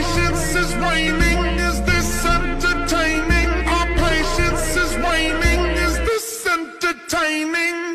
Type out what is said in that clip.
patience is waning. Is this entertaining? Our patience is waning. Is this entertaining?